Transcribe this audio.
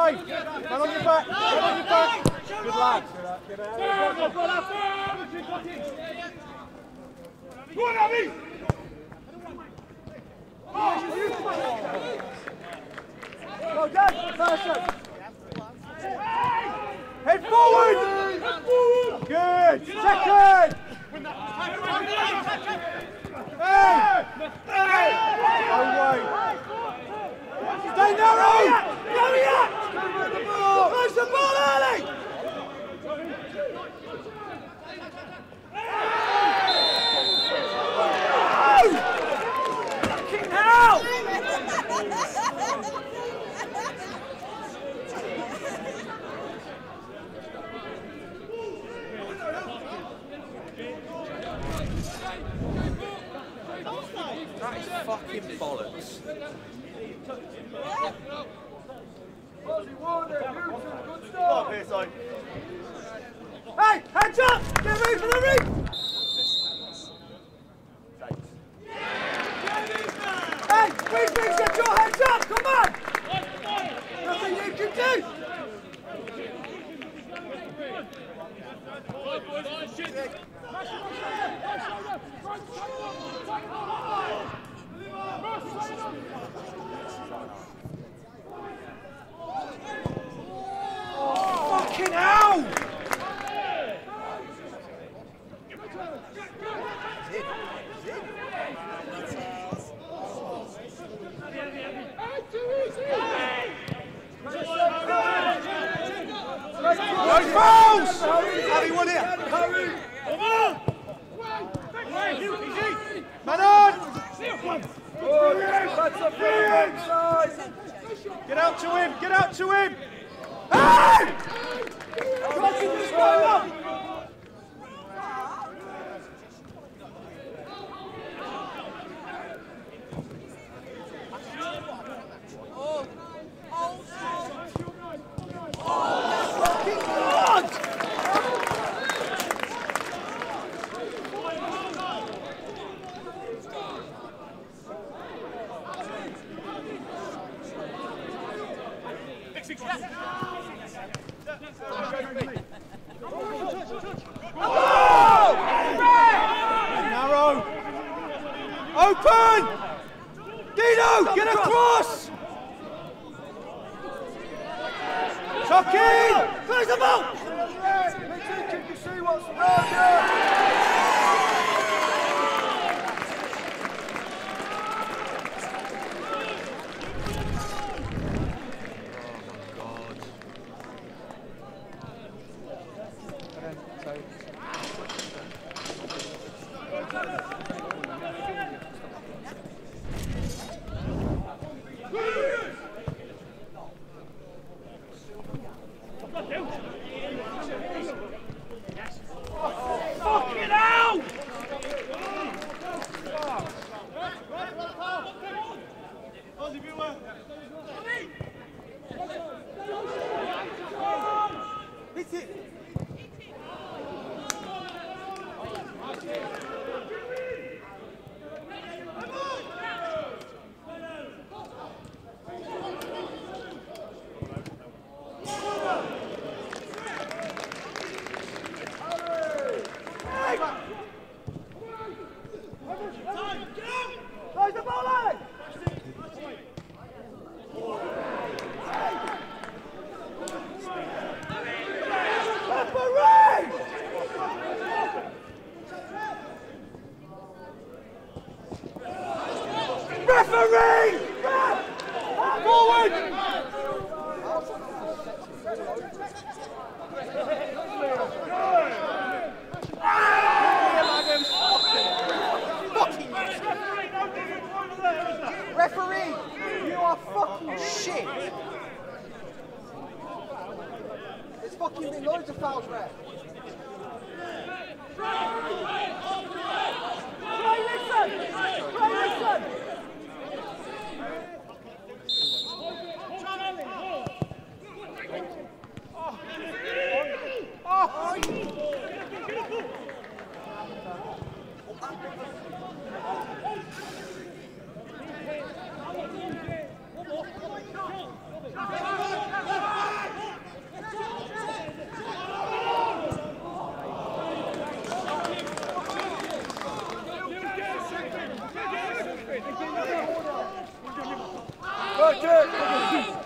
away. Man on your back. Man on your back. Good lad. Go on, Abby! Go, Dad. Person. Head forward. Good. Second. That is fucking bollocks. Hey, hands up! Get ready for the ring! Hey, please, please, get your hands up! Come on! Nothing you can do! Fucking hell! Fouls! Harry, one here. Man on! Brilliant side. Get out to him, get out to him! Hey! In! Close the ball! Can you Referee! Forward! Referee, you are fucking shit. There's fucking been loads of fouls, ref. Oh!